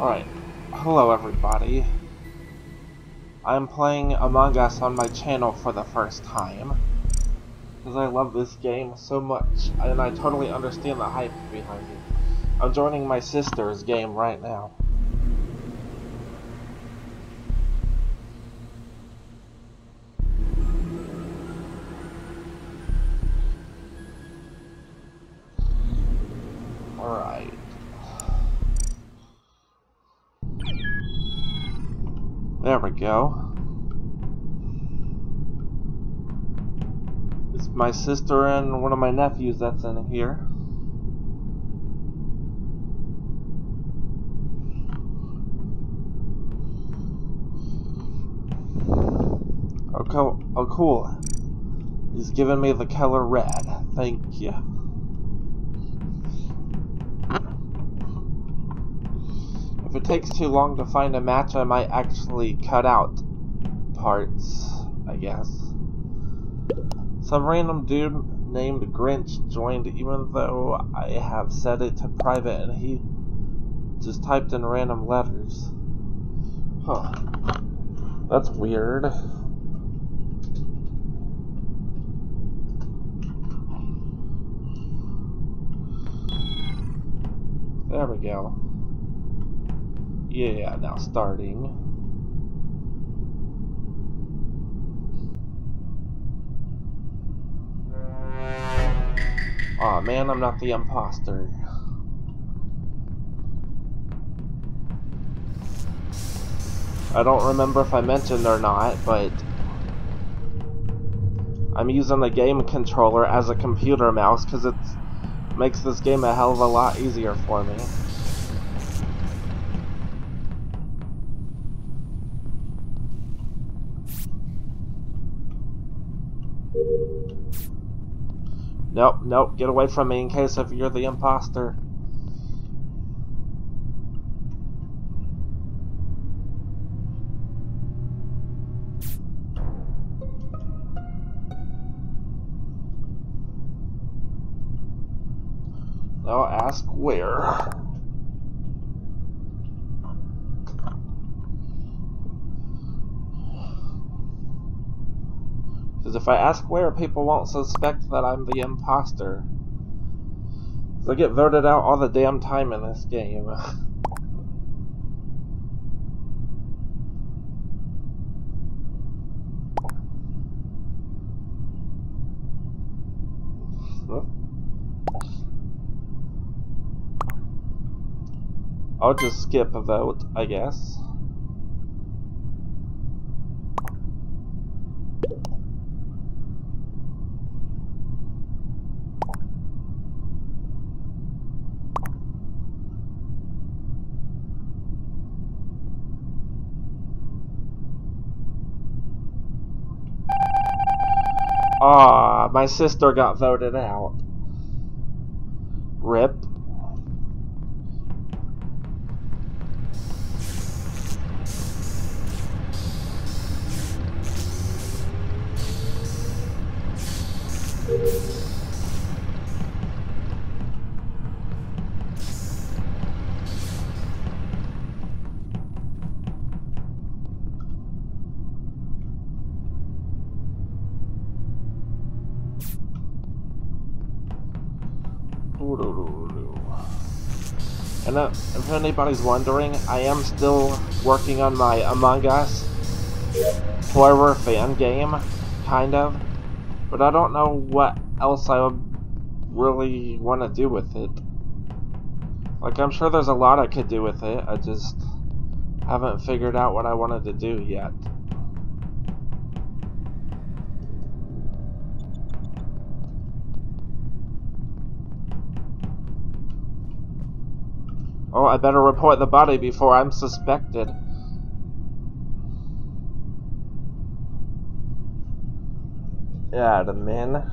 Alright, hello everybody. I'm playing Among Us on my channel for the first time. Because I love this game so much, and I totally understand the hype behind it. I'm joining my sister's game right now. It's my sister and one of my nephews that's in here. Oh. Oh, cool. He's giving me the color red. Thank you. If it takes too long to find a match, I might actually cut out parts, I guess. Some random dude named Grinch joined even though I have set it to private and he just typed in random letters. Huh. That's weird. There we go. Yeah, now starting. Aw oh, man, I'm not the imposter. I don't remember if I mentioned or not, but I'm using the game controller as a computer mouse because it makes this game a hell of a lot easier for me. Nope, nope, get away from me in case if you're the imposter. Now ask where. Because if I ask where, people won't suspect that I'm the imposter. I get voted out all the damn time in this game. I'll just skip a vote, I guess. Ah, my sister got voted out. Rip. Anybody's wondering, I am still working on my Among Us horror fan game, kind of. But I don't know what else I would really want to do with it. Like, I'm sure there's a lot I could do with it, I just haven't figured out what I wanted to do yet. I better report the body before I'm suspected. Yeah, the men.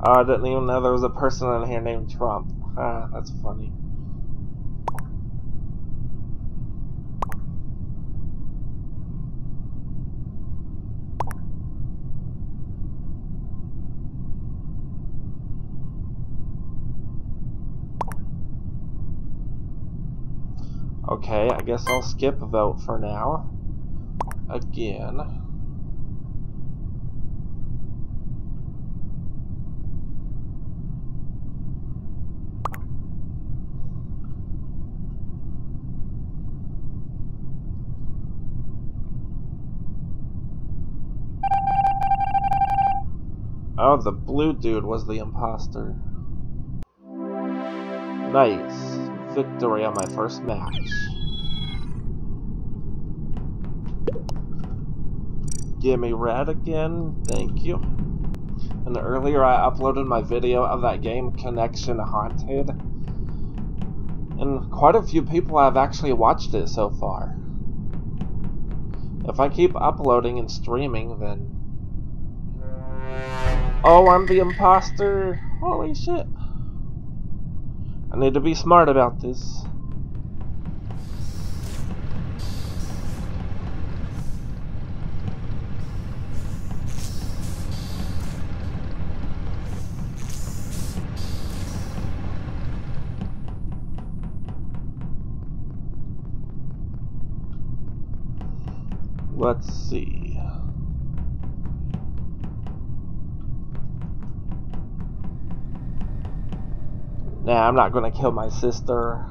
Oh, I didn't even know there was a person in here named Trump. Ah, that's funny. Okay, I guess I'll skip a vote for now. Again. Oh, the blue dude was the imposter. Nice. Victory on my first match. Give me red again. Thank you. And earlier I uploaded my video of that game, Connection Haunted. And quite a few people have actually watched it so far. If I keep uploading and streaming, then Oh, I'm the imposter. Holy shit. I need to be smart about this. Let's see. Nah, I'm not gonna kill my sister.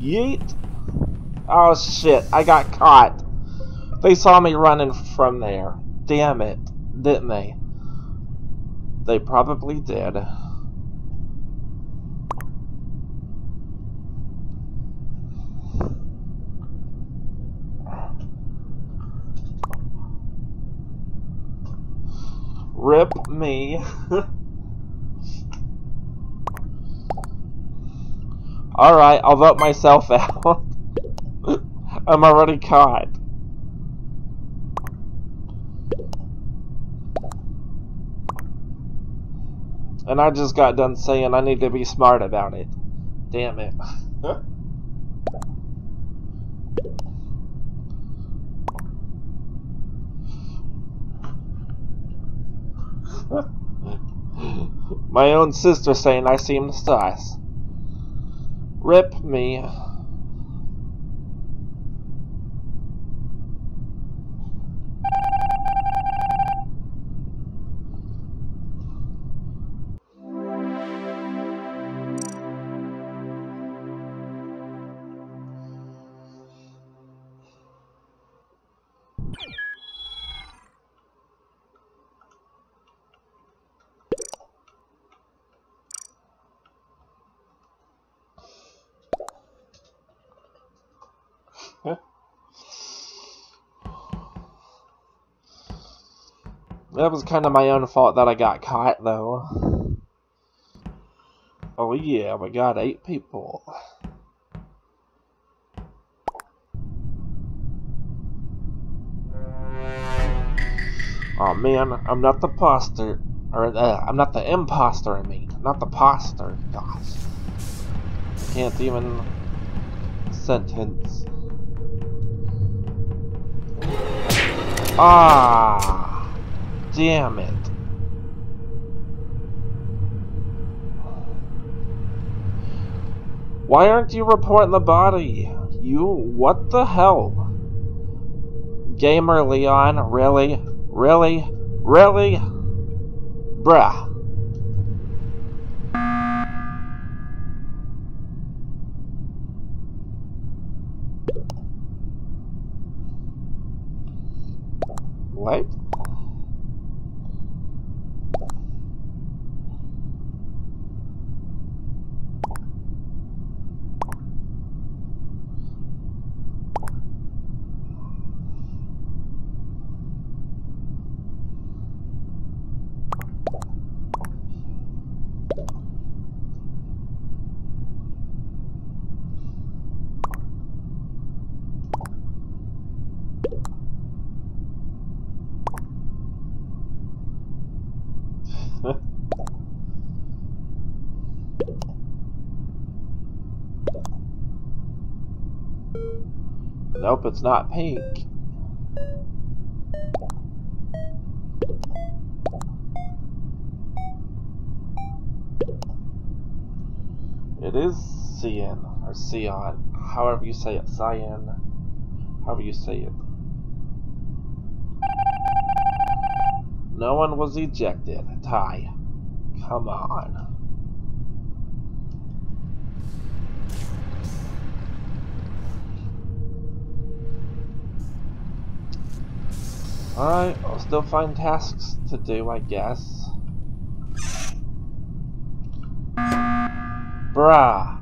Yeet. Oh shit, I got caught. They saw me running from there. Damn it, didn't they? They probably did. Rip me. Alright, I'll vote myself out. I'm already caught. And I just got done saying I need to be smart about it. Damn it. My own sister saying I seem sus. Rip me. That was kind of my own fault that I got caught, though. Oh yeah, we got eight people. Oh man, I'm not the poster. Or, uh, I'm not the imposter, I mean. Not the poster. Gosh. Can't even sentence. Ah! Damn it. Why aren't you reporting the body? You, what the hell? Gamer Leon, really? Really? Really? Bruh. What? hope it's not pink. It is Cyan, or cyan, however you say it, Cyan, however you say it. No one was ejected. Ty, Come on. Alright, I'll still find tasks to do, I guess. Bruh.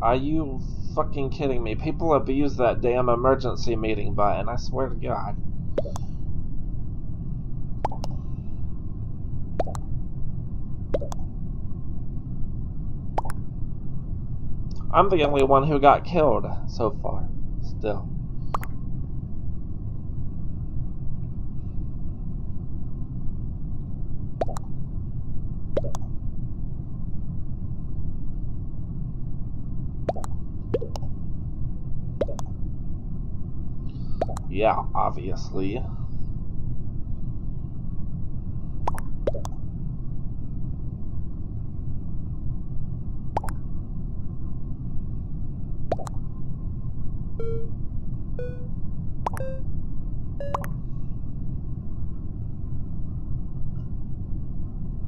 Are you fucking kidding me? People abuse that damn emergency meeting button, I swear to God. I'm the only one who got killed so far, still. Yeah, obviously.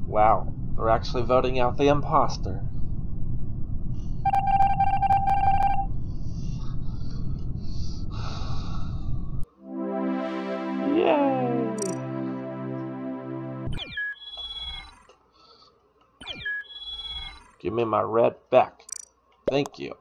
Wow, they're actually voting out the imposter. My red back. Thank you.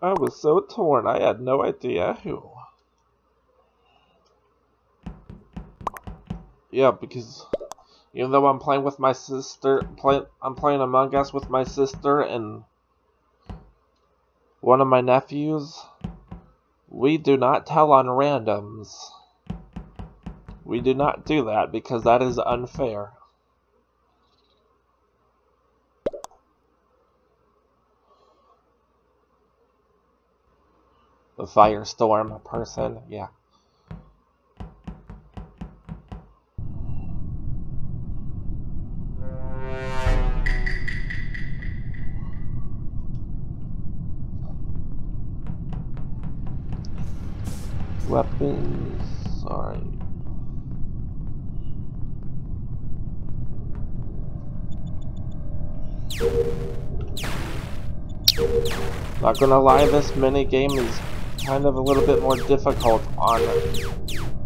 I was so torn, I had no idea who. Yeah, because even though I'm playing with my sister, play, I'm playing Among Us with my sister and one of my nephews, we do not tell on randoms. We do not do that because that is unfair. the firestorm person. Yeah. Weapons. Sorry. Not gonna lie, this mini game is kind of a little bit more difficult on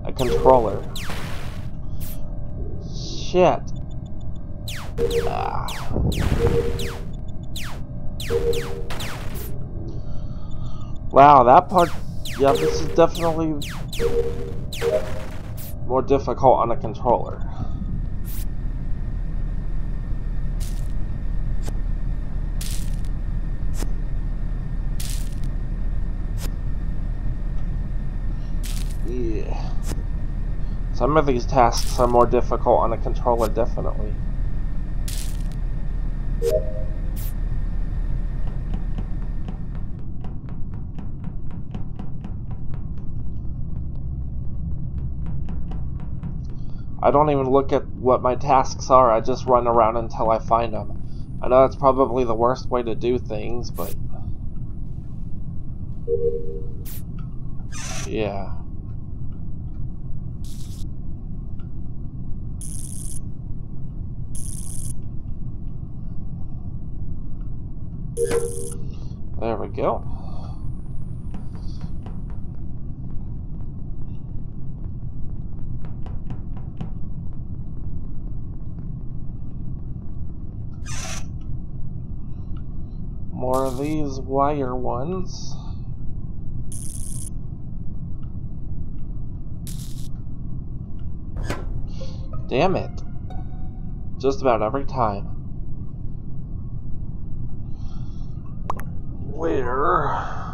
a controller. Shit. Ah. Wow, that part, yeah, this is definitely more difficult on a controller. Yeah. Some of these tasks are more difficult on a controller, definitely. I don't even look at what my tasks are, I just run around until I find them. I know that's probably the worst way to do things, but... Yeah. There we go. More of these wire ones. Damn it. Just about every time. where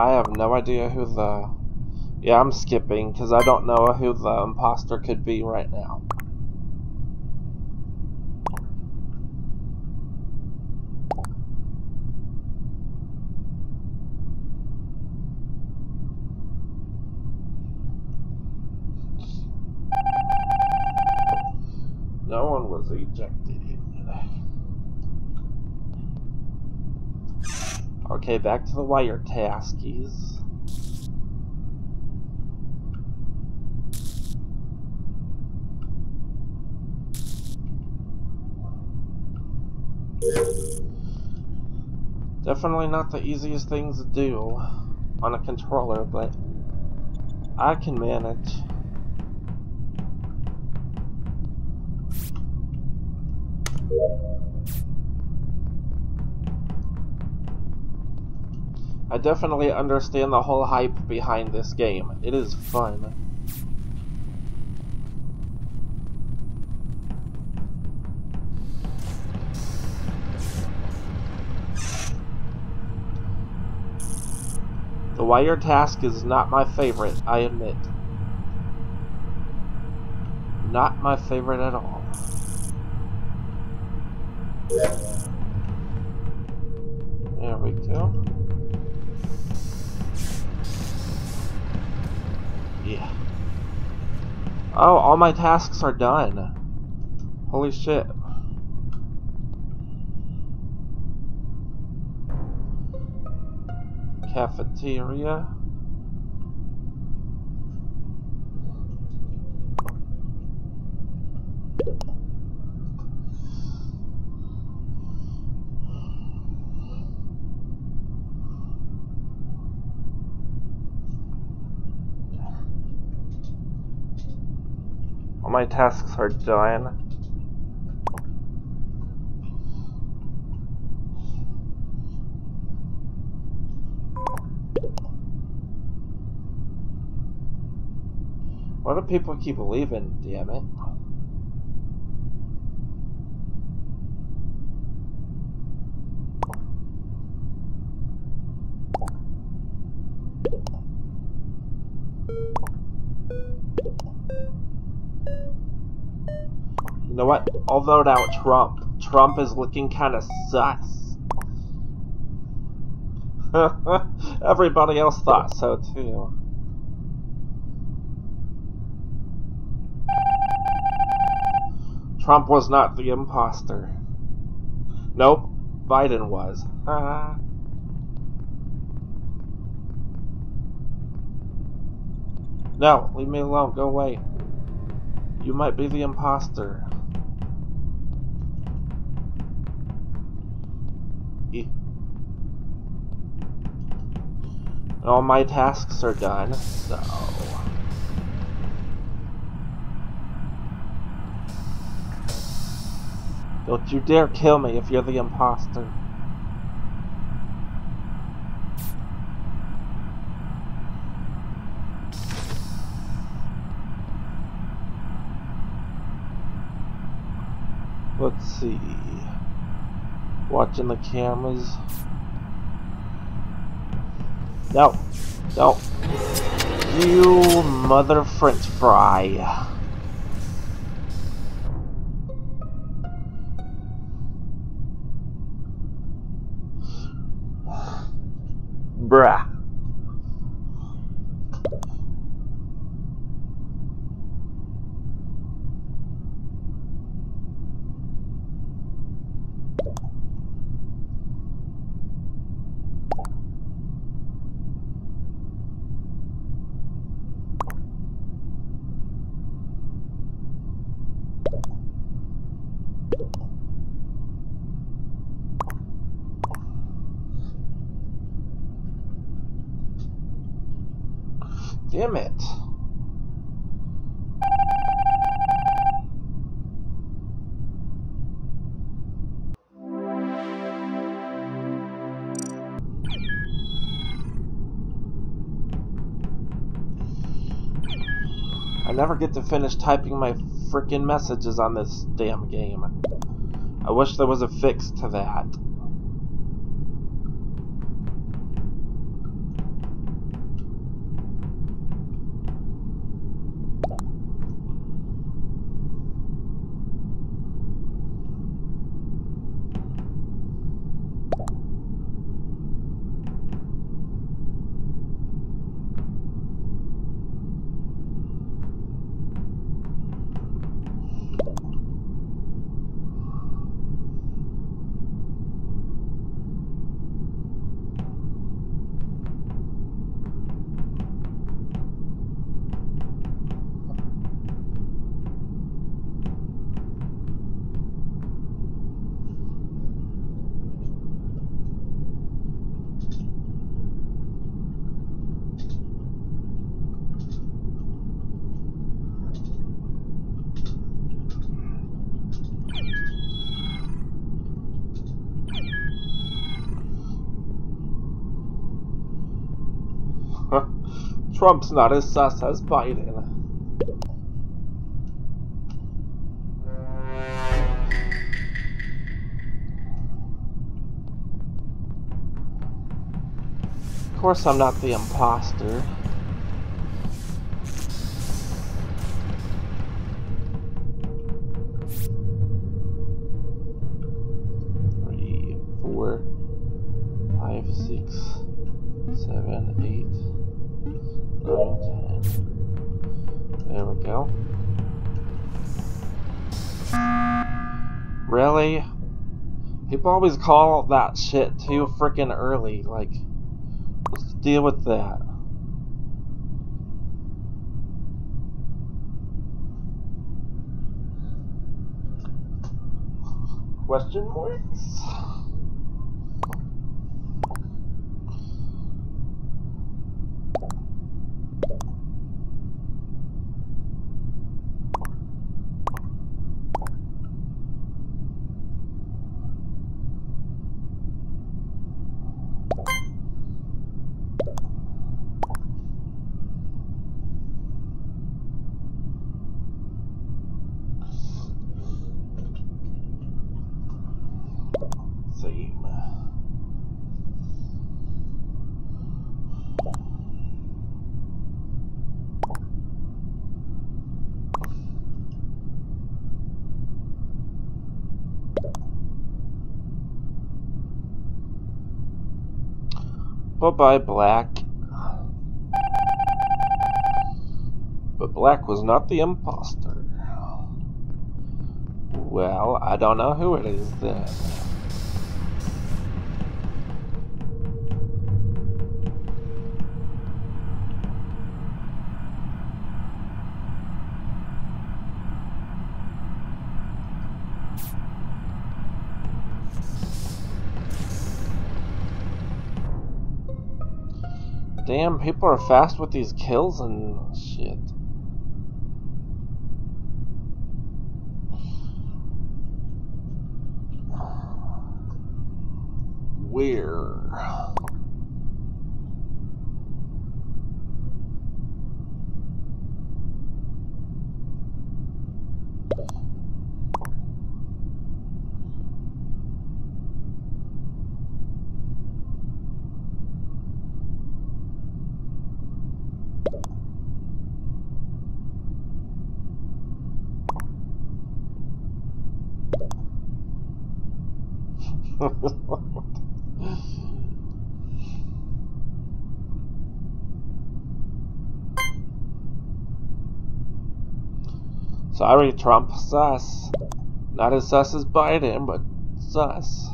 I have no idea who the... Yeah, I'm skipping, because I don't know who the imposter could be right now. No one was ejected. Okay, back to the wire taskies. Definitely not the easiest things to do on a controller, but I can manage. I definitely understand the whole hype behind this game. It is fun. The wire task is not my favorite, I admit. Not my favorite at all. There we go. Oh, all my tasks are done. Holy shit. Cafeteria. My tasks are done. Why do people keep leaving, damn it? Vote out Trump. Trump is looking kind of sus. Everybody else thought so too. Trump was not the imposter. Nope, Biden was. no, leave me alone. Go away. You might be the imposter. All my tasks are done, so... Don't you dare kill me if you're the imposter. Let's see. Watching the cameras. No. No. You mother french fry. Bruh. Finish typing my freaking messages on this damn game. I wish there was a fix to that. Trump's not as sus as Biden. Of course I'm not the imposter. Three, four, five, six, seven, eight. There we go. Really? People always call that shit too freaking early, like deal with that. Question marks? Bye-bye, Black. But Black was not the imposter. Well, I don't know who it is then. Damn, people are fast with these kills and shit. Where? Sorry, Trump. Sus. Not as sus as Biden, but sus.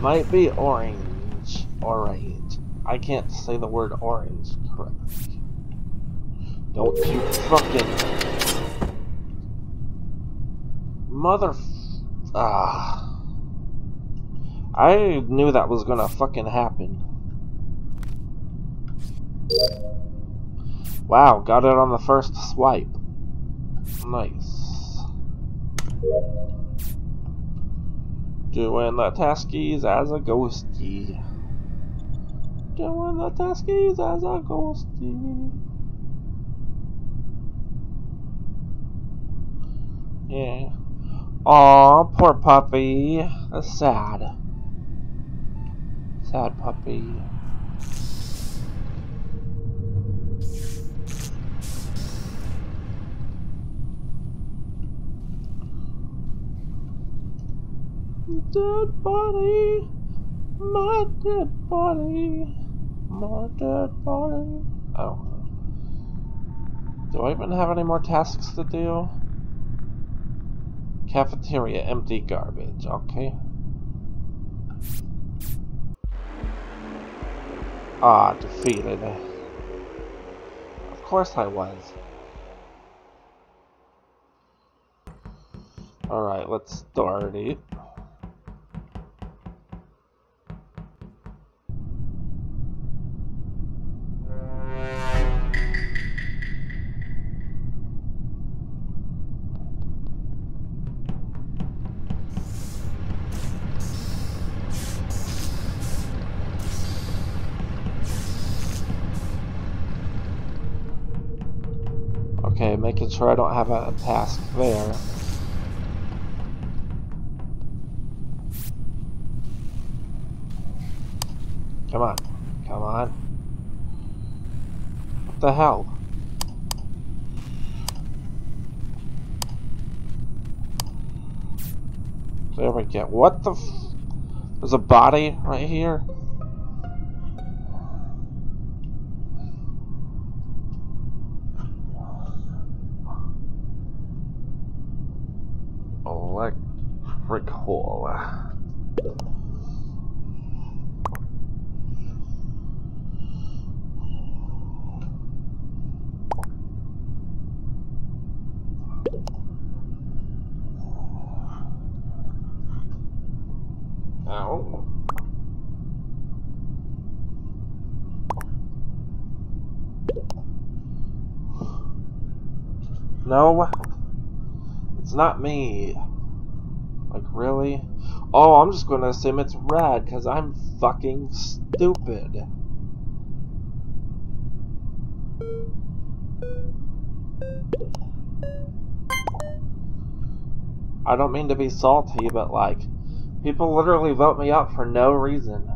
Might be orange. Orange. I can't say the word orange correct. Don't you fucking... Mother... Ah. I knew that was gonna fucking happen. Wow, got it on the first swipe. Nice. Doing the taskies as a ghosty. Doing the taskies as a ghosty. Yeah. Aw, poor puppy. That's sad. Sad puppy. Dead body, my dead body, my dead body. Oh. Do I even have any more tasks to do? Cafeteria, empty garbage, okay. Ah, defeated. Of course I was. Alright, let's start it. Sure I don't have a task there. Come on. Come on. What the hell? There we go. What the There's a body right here? No, it's not me. Like, really? Oh, I'm just gonna assume it's red, because I'm fucking stupid. I don't mean to be salty, but like, people literally vote me out for no reason.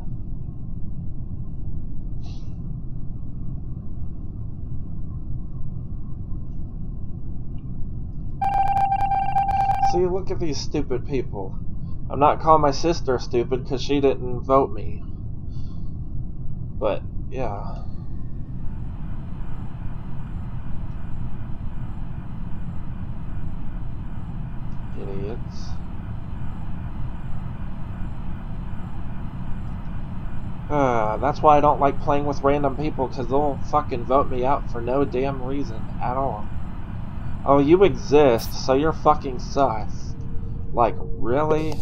See, look at these stupid people. I'm not calling my sister stupid because she didn't vote me. But, yeah. Idiots. Uh, that's why I don't like playing with random people because they'll fucking vote me out for no damn reason at all. Oh, you exist, so you're fucking sus. Like, really?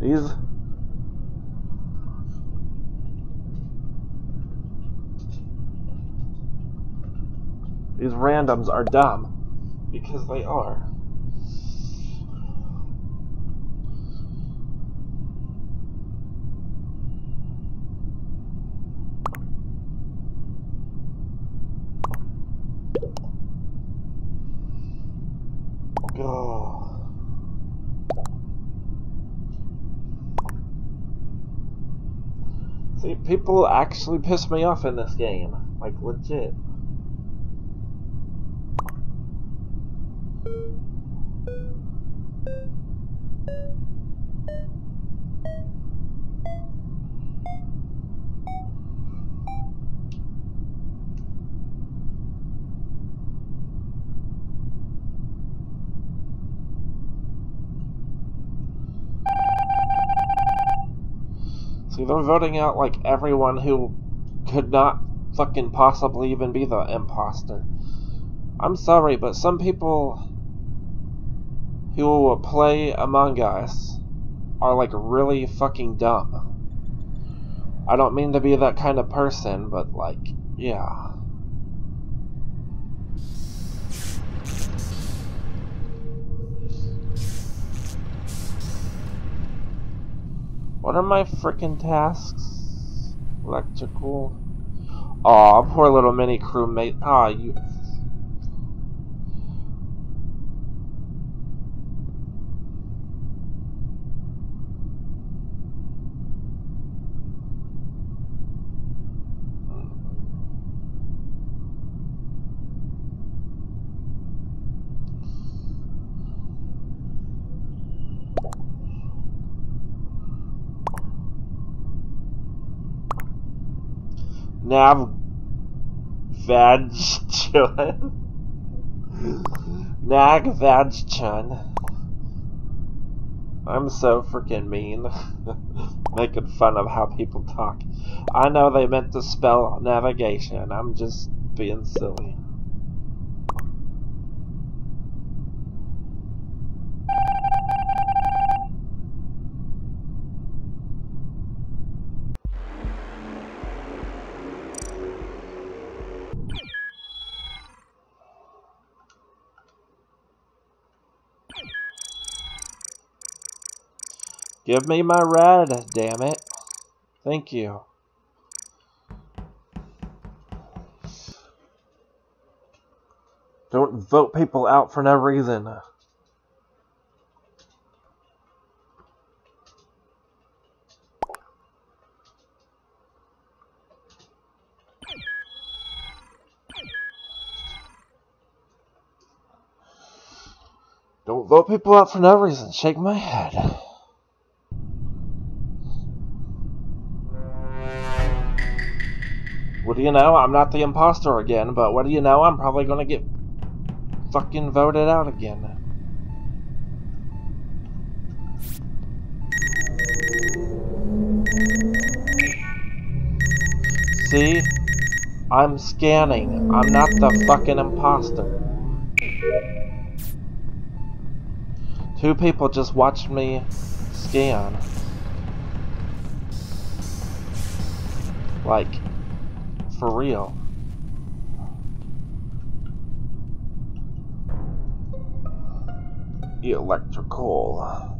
These... These randoms are dumb. Because they are. Oh. See, people actually piss me off in this game. Like, legit. They're voting out like everyone who could not fucking possibly even be the imposter. I'm sorry, but some people who play Among Us are like really fucking dumb. I don't mean to be that kind of person, but like, yeah. What are my frickin' tasks? Electrical. Aw, poor little mini crewmate. Ah, you. Nav Vag Chun. Nag Vag Chun. I'm so freaking mean. Making fun of how people talk. I know they meant to spell navigation. I'm just being silly. Give me my red, damn it. Thank you. Don't vote people out for no reason. Don't vote people out for no reason. Shake my head. What do you know? I'm not the imposter again, but what do you know? I'm probably gonna get fucking voted out again. See? I'm scanning. I'm not the fucking imposter. Two people just watched me scan. Like, for real. Electrical.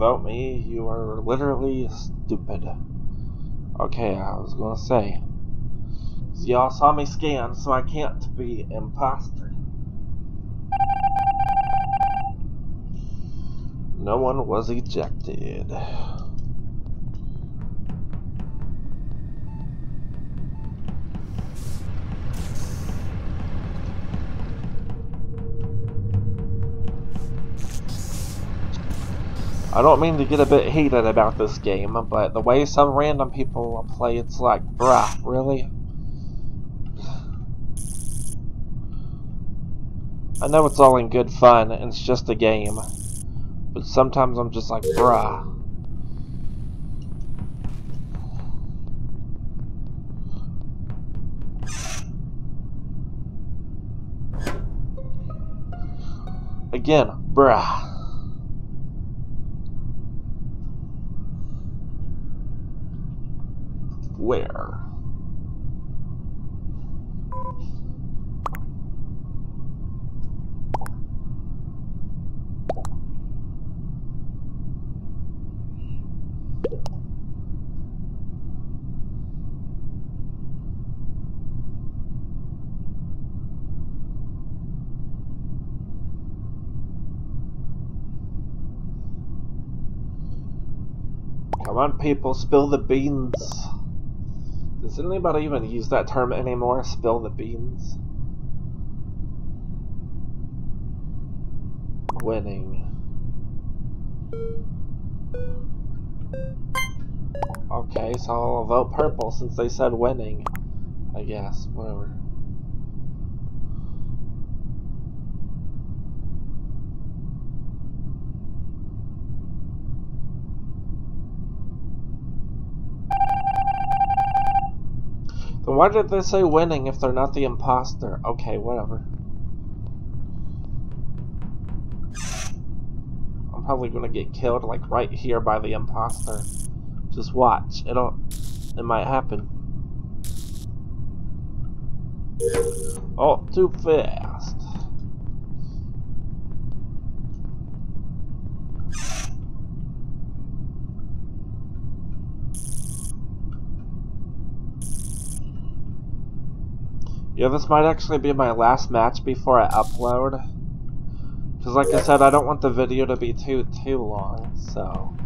Vote me, you are literally stupid. Okay, I was gonna say. Y'all saw me scan, so I can't be imposter. No one was ejected. I don't mean to get a bit heated about this game, but the way some random people play, it's like, bruh, really? I know it's all in good fun, and it's just a game, but sometimes I'm just like, bruh. Again, bruh. Where? Come on, people, spill the beans. Does anybody even use that term anymore? Spill the beans? Winning. Okay, so I'll vote purple since they said winning. I guess, whatever. Why did they say winning if they're not the imposter? Okay, whatever. I'm probably gonna get killed like right here by the imposter. Just watch. It'll it might happen. Oh, too fast. Yeah, this might actually be my last match before I upload. Because like I said, I don't want the video to be too, too long, so...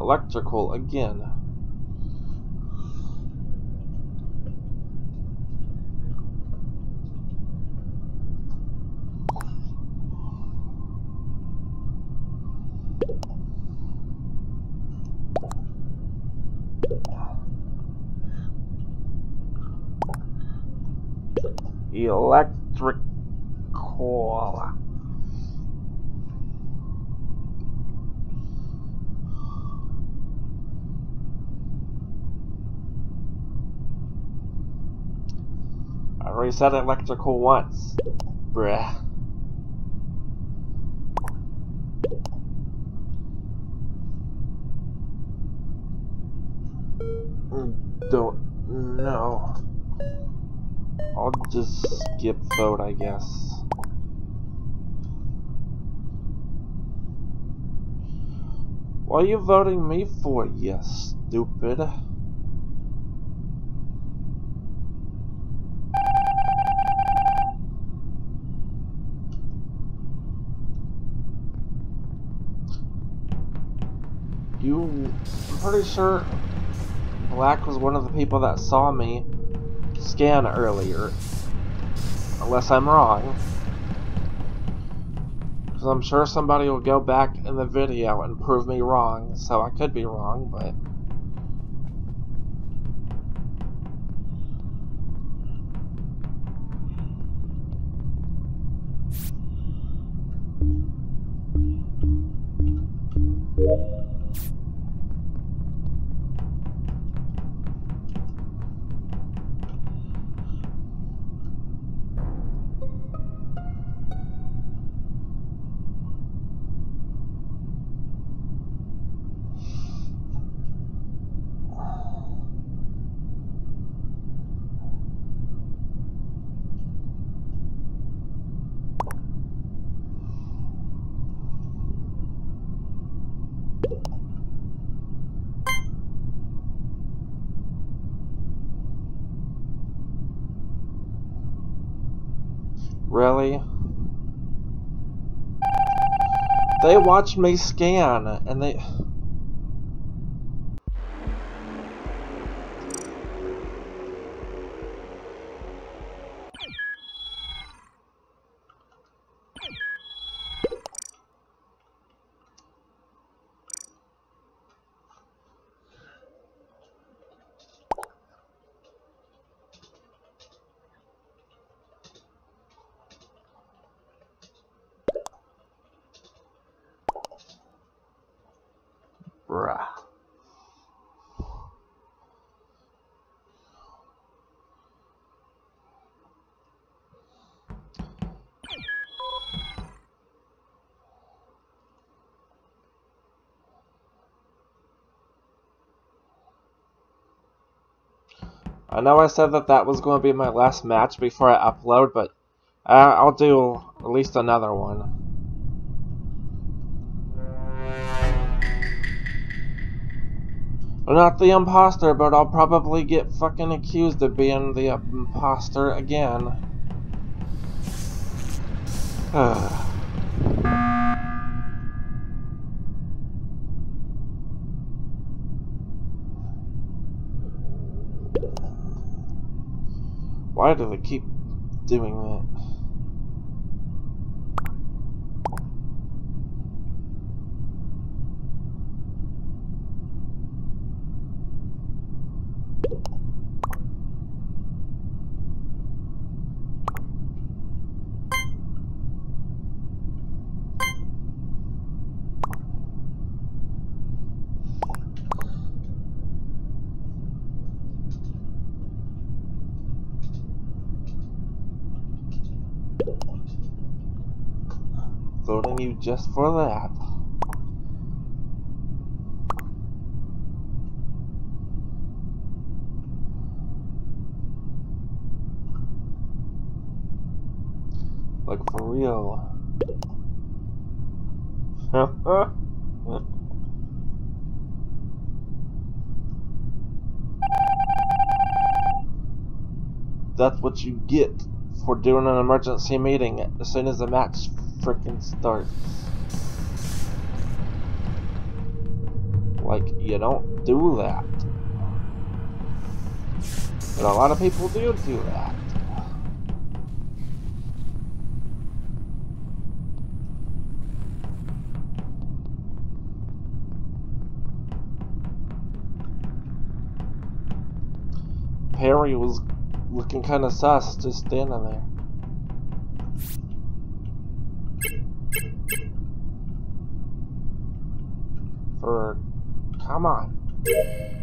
Electrical again. Electric cola. I already said electrical once. Bruh. Don't know. I'll just skip vote, I guess. What are you voting me for, you stupid? You... I'm pretty sure Black was one of the people that saw me scan earlier. Unless I'm wrong. Because I'm sure somebody will go back in the video and prove me wrong, so I could be wrong, but... Really? They watched me scan, and they... know I said that that was going to be my last match before I upload, but uh, I'll do at least another one. I'm not the imposter, but I'll probably get fucking accused of being the imposter again. Why do they keep doing that? voting you just for that. Like for real. That's what you get for doing an emergency meeting as soon as the match freaking starts. Like, you don't do that. But a lot of people do do that. Perry was looking kind of sus just standing there. For, come on.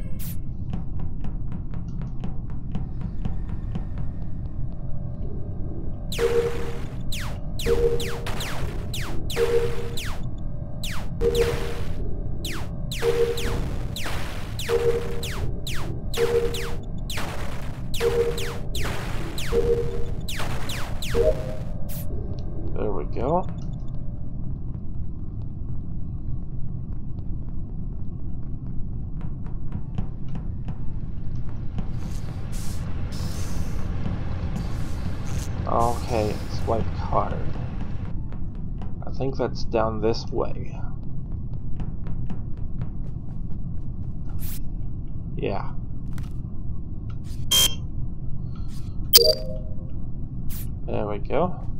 That's down this way. Yeah. There we go.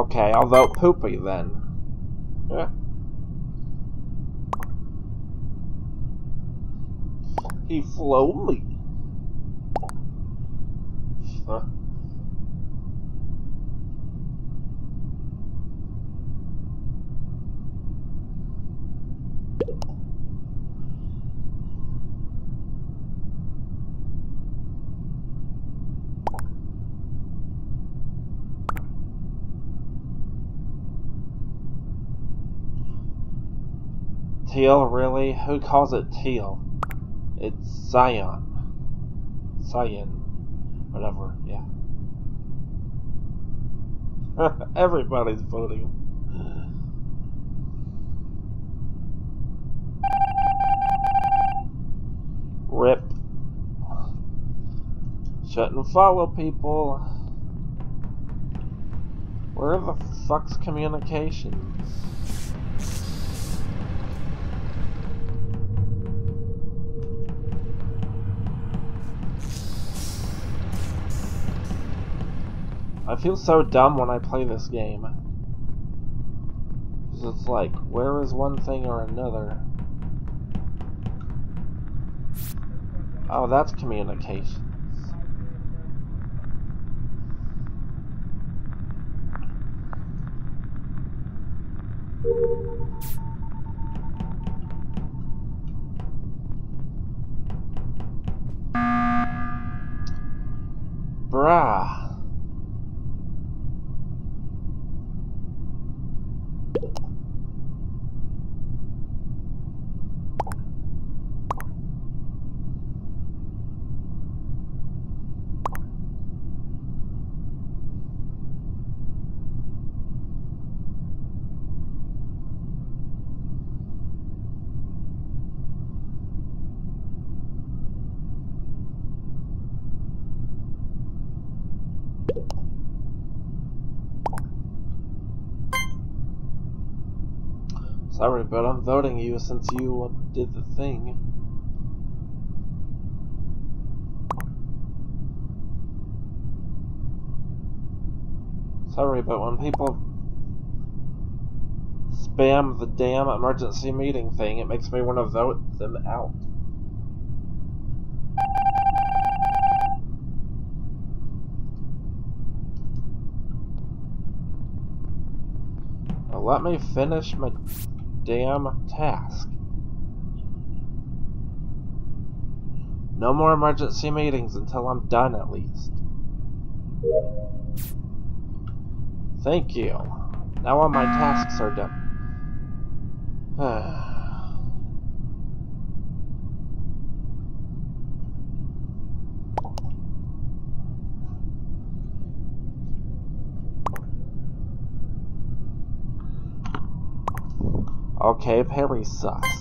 Okay, I'll vote Poopy then. Yeah. He flew me. Huh? Teal, really? Who calls it teal? It's cyan. cyan. Whatever, yeah. Everybody's voting. Rip. Shouldn't follow people. Where the fuck's communications? I feel so dumb when I play this game. Because it's like, where is one thing or another? Oh, that's communications. Sorry, but I'm voting you since you did the thing. Sorry, but when people spam the damn emergency meeting thing, it makes me want to vote them out. let me finish my damn task. No more emergency meetings until I'm done at least. Thank you. Now all my tasks are done. okay, Perry sucks.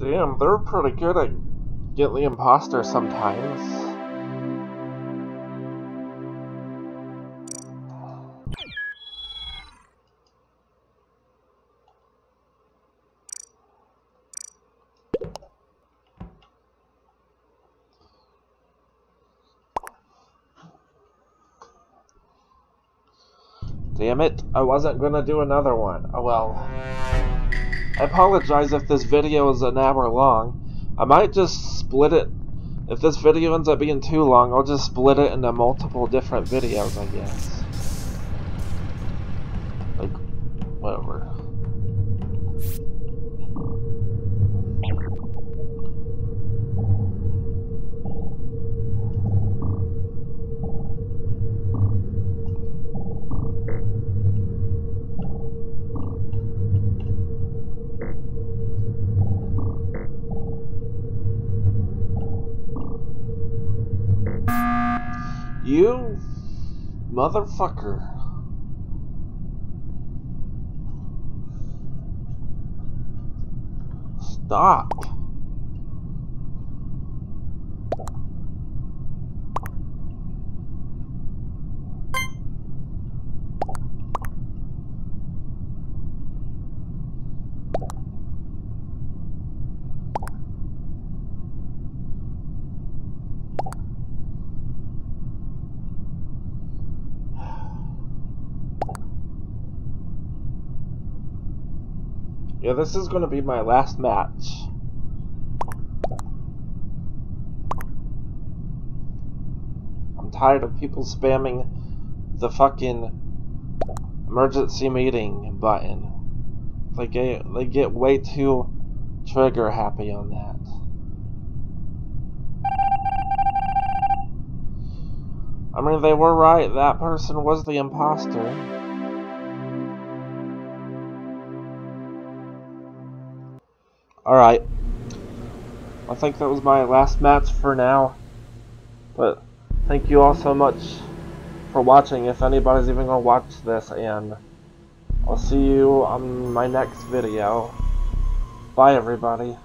Damn, they're pretty good at get the imposter sometimes. Damn it, I wasn't gonna do another one. Oh well. I apologize if this video is an hour long. I might just split it. If this video ends up being too long, I'll just split it into multiple different videos, I guess. You motherfucker. Stop. Yeah, this is going to be my last match. I'm tired of people spamming the fucking emergency meeting button. They get, they get way too trigger happy on that. I mean, they were right. That person was the imposter. Alright. I think that was my last match for now. But thank you all so much for watching, if anybody's even going to watch this, and I'll see you on my next video. Bye, everybody.